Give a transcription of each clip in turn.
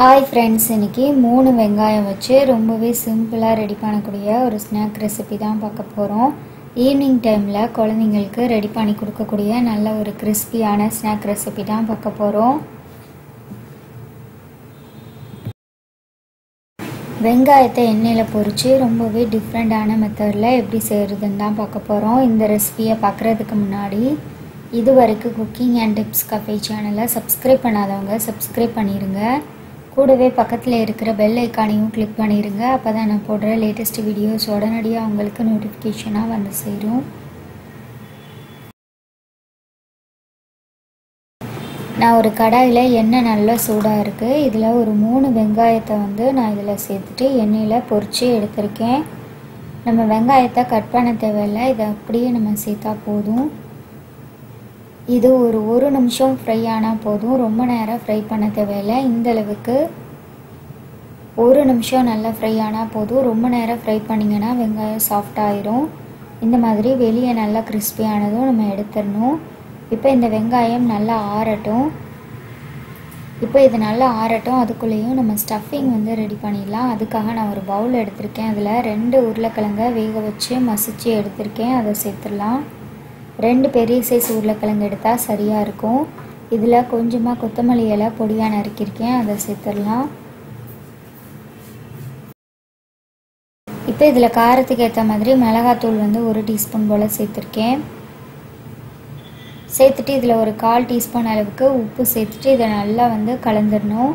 Hi friends இன்னைக்கு மூணு வெங்காயம் வச்சு ரொம்பவே சிம்பிளாக ரெடி பண்ணக்கூடிய ஒரு ஸ்நாக் ரெசிபி தான் பார்க்க போகிறோம் ஈவினிங் டைமில் குழந்தைங்களுக்கு ரெடி பண்ணி கொடுக்கக்கூடிய நல்ல ஒரு கிறிஸ்பியான ஸ்நாக் ரெசிபி தான் பார்க்க போகிறோம் வெங்காயத்தை எண்ணெயில் பொறிச்சு ரொம்பவே டிஃப்ரெண்ட்டான மெத்தடில் எப்படி செய்கிறதுன்னு தான் பார்க்க போகிறோம் இந்த ரெசிபியை பார்க்குறதுக்கு முன்னாடி இது வரைக்கும் குக்கிங் அண்ட் டிப்ஸ் கஃபே சேனலை சப்ஸ்கிரைப் பண்ணாதவங்க சப்ஸ்கிரைப் பண்ணிடுங்க கூடவே பக்கத்தில் இருக்கிற பெல் ஐக்கானையும் கிளிக் பண்ணிடுங்க அப்போ தான் நான் போடுற லேட்டஸ்ட் வீடியோஸ் உடனடியாக உங்களுக்கு நோட்டிஃபிகேஷனாக வந்து சேரும். நான் ஒரு கடாயில் எண்ணெய் நல்லா சூடாக இருக்குது இதில் ஒரு மூணு வெங்காயத்தை வந்து நான் இதில் சேர்த்துட்டு எண்ணெயில் பொரித்து எடுத்திருக்கேன். நம்ம வெங்காயத்தை கட் பண்ண தேவையில்லை. இதை அப்படியே நம்ம சேர்த்தா போதும். இது ஒரு ஒரு நிமிஷம் ஃப்ரை ஆனால் போதும். ரொம்ப நேரம் ஃப்ரை பண்ண தேவையில்லை. இந்த அளவுக்கு ஒரு நிமிஷம் நல்லா ஃப்ரை ஆனால் போதும். ரொம்ப நேரம் ஃப்ரை பண்ணிங்கன்னா வெங்காயம் சாஃப்ட் ஆயிரும். இந்த மாதிரி வெளியே நல்லா கிறிஸ்பியானதும் நம்ம எடுத்துடணும். இப்போ இந்த வெங்காயம் நல்லா ஆறட்டும். இப்போ இது நல்லா ஆறட்டும். அதுக்குள்ளேயும் நம்ம ஸ்டஃபிங் வந்து ரெடி பண்ணிடலாம். அதுக்காக நான் ஒரு பவுல் எடுத்திருக்கேன். அதில் ரெண்டு உருளைக்கிழங்க வேக வச்சு மசிச்சு எடுத்திருக்கேன். அதை சேர்த்துடலாம். ரெண்டு பெரிய சைஸ் உருளைக்கிழங்கு எடுத்தால் சரியாக இருக்கும். இதில் கொஞ்சமாக கொத்தமல்லி இலை பொடியாக நறுக்கியிருக்கேன். அதை சேர்த்துடலாம். இப்போ இதில் காரத்துக்கு ஏற்ற மாதிரி மிளகாத்தூள் வந்து ஒரு டீஸ்பூன் போல் சேர்த்துருக்கேன். சேர்த்துட்டு இதில் ஒரு கால் டீஸ்பூன் அளவுக்கு உப்பு சேர்த்துட்டு இதை நல்லா வந்து கலந்துடணும்.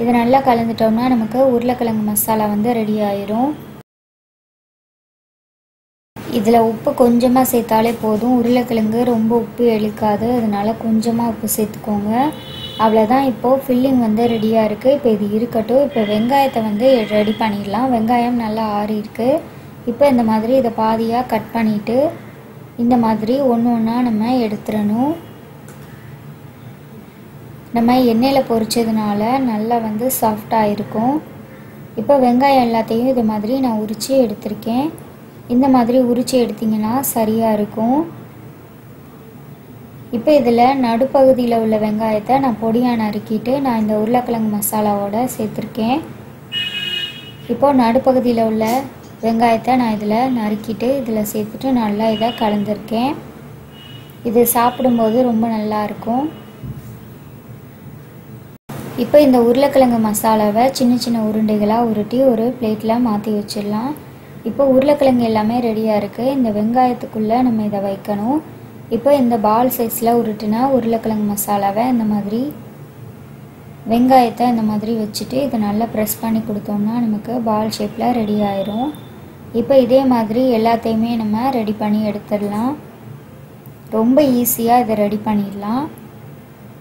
இதை நல்லா கலந்துட்டோம்னா நமக்கு உருளைக்கிழங்கு மசாலா வந்து ரெடி ஆயிரும். இதில் உப்பு கொஞ்சமாக சேர்த்தாலே போதும். உருளைக்கிழங்கு ரொம்ப உப்பு எழுக்காது. அதனால கொஞ்சமாக உப்பு சேர்த்துக்கோங்க. அவ்வளோதான் இப்போது ஃபில்லிங் வந்து ரெடியாக இருக்குது இப்போ இது இருக்கட்டும். இப்போ வெங்காயத்தை வந்து ரெடி பண்ணிடலாம். வெங்காயம் நல்லா ஆறி இருக்குது இப்போ இந்த மாதிரி இதை பாதியாக கட் பண்ணிவிட்டு இந்த மாதிரி ஒன்று ஒன்றா நம்ம எடுத்துடணும். நம்ம எண்ணெயில் பொரிச்சதுனால நல்லா வந்து சாஃப்டாக இருக்கும். இப்போ வெங்காயம் எல்லாத்தையும் இது மாதிரி நான் உரித்து எடுத்திருக்கேன். இந்த மாதிரி உரித்து எடுத்திங்கன்னா சரியாக இருக்கும். இப்போ இதில் நடுப்பகுதியில் உள்ள வெங்காயத்தை நான் பொடியாக நறுக்கிட்டு நான் இந்த உருளைக்கிழங்கு மசாலாவோட சேர்த்துருக்கேன். இப்போது நடுப்பகுதியில் உள்ள வெங்காயத்தை நான் இதில் நறுக்கிட்டு இதில் சேர்த்துட்டு நல்லா இதை கலந்துருக்கேன். இது சாப்பிடும்போது ரொம்ப நல்லாயிருக்கும் இப்போ இந்த உருளைக்கிழங்கு மசாலாவை சின்ன சின்ன உருண்டைகளாக உருட்டி ஒரு பிளேட்டில் மாற்றி வச்சிடலாம். இப்போ உருளைக்கிழங்கு எல்லாமே ரெடியாக இருக்குது இந்த வெங்காயத்துக்குள்ளே நம்ம இதை வைக்கணும். இப்போ இந்த பால் சைஸில் உருட்டுனா உருளைக்கிழங்கு மசாலாவை இந்த மாதிரி வெங்காயத்தை இந்த மாதிரி வச்சுட்டு இதை நல்லா ப்ரெஸ் பண்ணி கொடுத்தோம்னா நமக்கு பால் ஷேப்பில் ரெடி ஆயிரும். இப்போ இதே மாதிரி எல்லாத்தையுமே நம்ம ரெடி பண்ணி எடுத்துடலாம். ரொம்ப ஈஸியாக இதை ரெடி பண்ணிடலாம்.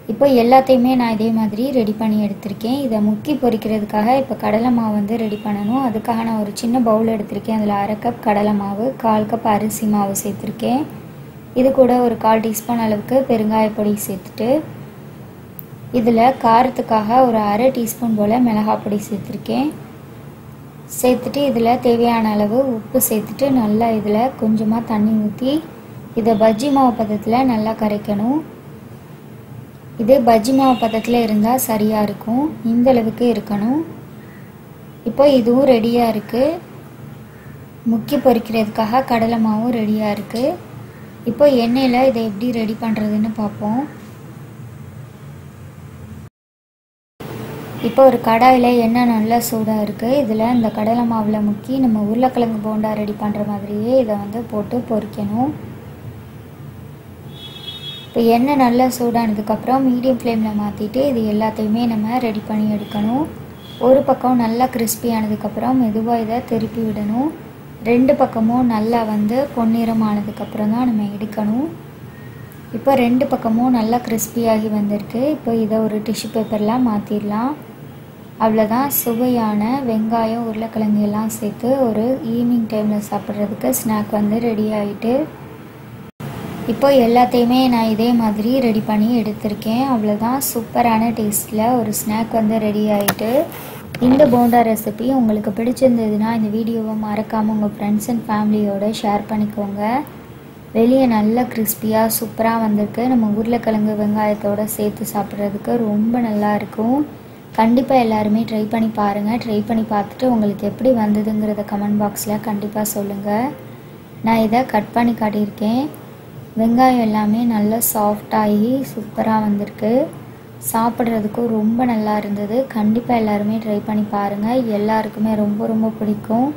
இப்போ எல்லாத்தையுமே நான் இதே மாதிரி ரெடி பண்ணி எடுத்திருக்கேன். இதை முக்கி பொரிக்கிறதுக்காக இப்போ கடலை மாவு வந்து ரெடி பண்ணணும். அதுக்காக நான் ஒரு சின்ன பவுல் எடுத்திருக்கேன். அதில் அரை கப் கடலை மாவு கால் கப் அரிசி மாவு சேர்த்துருக்கேன். இது கூட ஒரு கால் டீஸ்பூன் அளவுக்கு பெருங்காயப்பொடி சேர்த்துட்டு இதில் காரத்துக்காக ஒரு அரை டீஸ்பூன் போல் மிளகாய் பொடி சேர்த்துருக்கேன். சேர்த்துட்டு இதில் தேவையான அளவு உப்பு சேர்த்துட்டு நல்லா இதில் கொஞ்சமாக தண்ணி ஊற்றி இதை பஜ்ஜி மாவு பதத்தில் நல்லா கரைக்கணும். இது பஜ்ஜி மாவு பதத்தில் இருந்தால் சரியாக இருக்கும். இந்த அளவுக்கு இருக்கணும். இப்போ இதுவும் ரெடியாக இருக்குது முக்கி பொறிக்கிறதுக்காக கடலை மாவும் ரெடியாக இருக்குது இப்போ எண்ணெயில் இதை எப்படி ரெடி பண்ணுறதுன்னு பார்ப்போம். இப்போ ஒரு கடாயில் எண்ணெய் நல்லா சூடாக இருக்குது இதில் இந்த கடலை மாவில் முக்கி நம்ம உருளைக்கிழங்கு போண்டா ரெடி பண்ணுற மாதிரியே இதை வந்து போட்டு பொறிக்கணும் இப்போ எண்ணெய் நல்லா சூடானதுக்கப்புறம் மீடியம் ஃப்ளேமில் மாற்றிட்டு இது எல்லாத்தையுமே நம்ம ரெடி பண்ணி எடுக்கணும். ஒரு பக்கம் நல்லா கிறிஸ்பியானதுக்கப்புறம் மெதுவாக இதை திருப்பி விடணும். ரெண்டு பக்கமும் நல்லா வந்து பொன்னிறம் ஆனதுக்கப்புறம் தான் நம்ம எடுக்கணும். இப்போ ரெண்டு பக்கமும் நல்லா கிறிஸ்பியாகி வந்திருக்கு. இப்போ இதை ஒரு டிஷ்யூ பேப்பர்லாம் மாற்றிடலாம் அவ்வளோதான் சுவையான வெங்காயம் உருளைக்கிழங்கு எல்லாம் சேர்த்து ஒரு ஈவினிங் டைமில் சாப்பிட்றதுக்கு ஸ்நாக் வந்து ரெடி ஆகிட்டு இப்போ எல்லாத்தையுமே நான் இதே மாதிரி ரெடி பண்ணி எடுத்திருக்கேன். அவ்வளோதான் சூப்பரான டேஸ்ட்டில் ஒரு ஸ்நாக் வந்து ரெடி ஆகிட்டு இந்த போண்டா ரெசிபி உங்களுக்கு பிடிச்சிருந்ததுன்னா இந்த வீடியோவை மறக்காமல் உங்கள் ஃப்ரெண்ட்ஸ் அண்ட் ஃபேமிலியோடு ஷேர் பண்ணிக்கோங்க. வெளியே நல்லா கிறிஸ்பியாக சூப்பராக வந்திருக்கு. நம்ம உருளைக்கிழங்கு வெங்காயத்தோடு சேர்த்து சாப்பிட்றதுக்கு ரொம்ப நல்லா இருக்கும். கண்டிப்பாக எல்லாருமே ட்ரை பண்ணி பாருங்கள் ட்ரை பண்ணி பார்த்துட்டு உங்களுக்கு எப்படி வந்ததுங்கிறத கமெண்ட் பாக்ஸில் கண்டிப்பாக சொல்லுங்கள் நான் இதை கட் பண்ணி காட்டியிருக்கேன். வெங்காயம் எல்லாமே நல்லா சாஃப்டாகி சூப்பராக வந்திருக்கு. சாப்பிட்றதுக்கும் ரொம்ப நல்லா இருந்தது. கண்டிப்பாக எல்லாருமே ட்ரை பண்ணி பாருங்கள் எல்லாருக்குமே ரொம்ப ரொம்ப பிடிக்கும்.